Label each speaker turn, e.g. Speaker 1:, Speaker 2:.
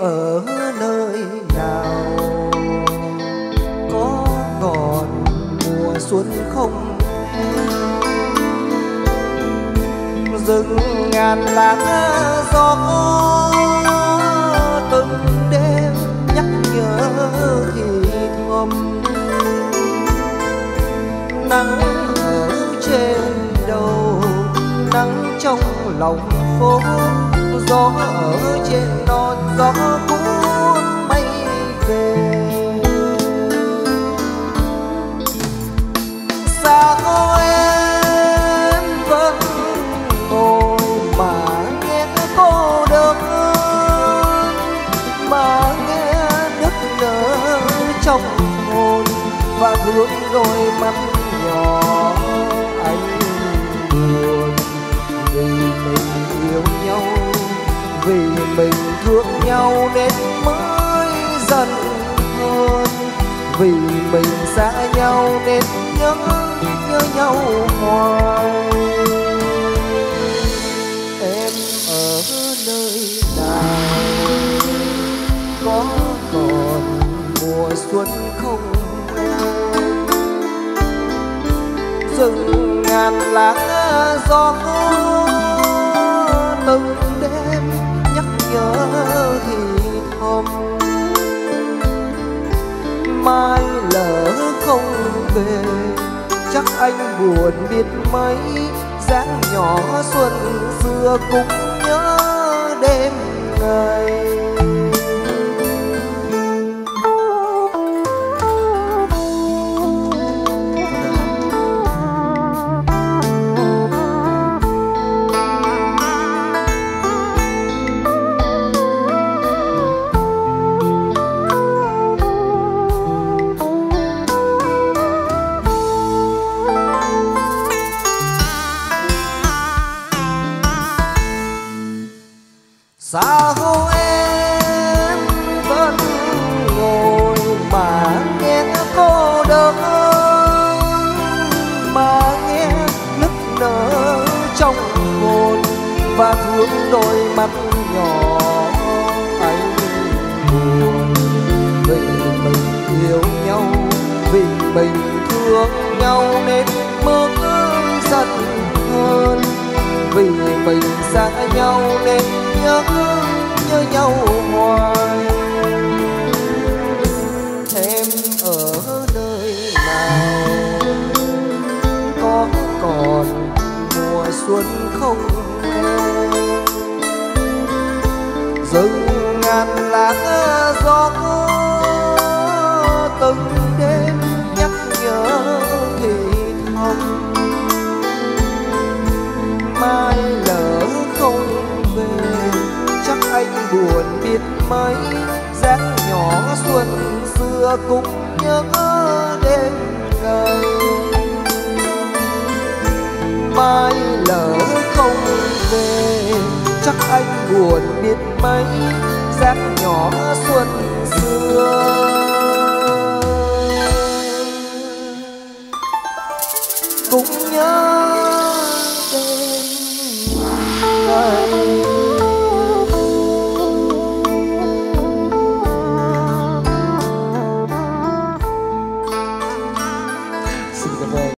Speaker 1: ở nơi nào? Có còn mùa xuân không? Rừng ngàn lá gió từng đêm nhắc nhớ thì thầm nắng ở trên đầu, nắng trong lòng phố, gió ở trên gió cuốn mây về. Xa có em vẫn ngồi mà nghe cô đơn, mà nghe nức nở trong hồn và thương đôi mắt nhỏ anh buồn vì mình yêu nhau vì mình thương nhau nên mới dần hơn vì mình xa nhau nên nhớ nhớ nhau hoài. Em ở nơi nào? Có còn mùa xuân không? Rừng ngàn lá gió từng về. Chắc anh buồn biết mấy dáng nhỏ xuân xưa cũng nhớ đêm ngày. Sao em vẫn ngồi mà nghe cô đơn mà nghe nức nở trong hồn và thương đôi mắt nhỏ. Mình xa nhau nên nhớ nhớ nhau hoài. Em ở nơi nào? Có còn mùa xuân không em? Rừng ngàn lá mấy dáng nhỏ xuân xưa cũng nhớ đêm ngày mai lỡ không về, chắc anh buồn biết mấy dáng nhỏ xuân xưa. Cũng nhớ